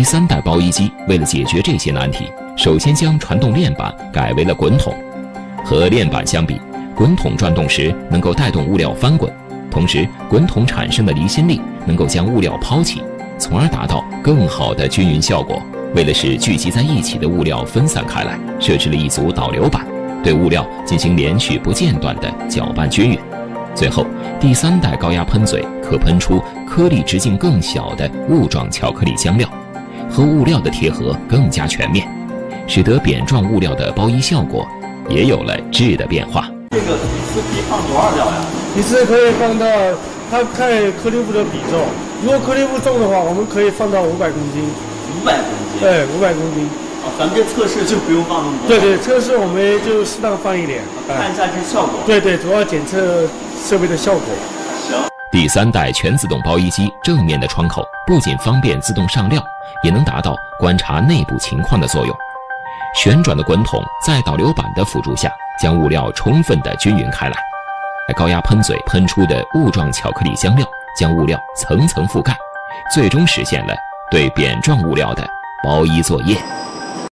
第三代包衣机为了解决这些难题，首先将传动链板改为了滚筒。和链板相比，滚筒转动时能够带动物料翻滚，同时滚筒产生的离心力能够将物料抛起，从而达到更好的均匀效果。为了使聚集在一起的物料分散开来，设置了一组导流板，对物料进行连续不间断的搅拌均匀。最后，第三代高压喷嘴可喷出颗粒直径更小的雾状巧克力浆料，和物料的贴合更加全面，使得扁状物料的包衣效果也有了质的变化。这个一次可以放多少料呀？一次可以放到，它看颗粒物的比重。如果颗粒物重的话，我们可以放到五百公斤。五百公斤？对，五百公斤。啊，咱们这测试就不用放那么多。对对，测试我们就适当放一点，看一下这效果。对对，主要检测设备的效果。第三代全自动包衣机正面的窗口不仅方便自动上料，也能达到观察内部情况的作用。旋转的滚筒在导流板的辅助下，将物料充分的均匀开来。高压喷嘴喷出的雾状巧克力浆料，将物料层层覆盖，最终实现了对扁状物料的包衣作业。